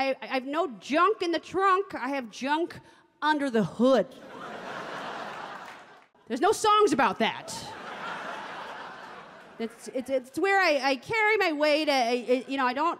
I, I have no junk in the trunk. I have junk under the hood. There's no songs about that. It's, it's, it's where I, I carry my weight. I, I- you know, I don't,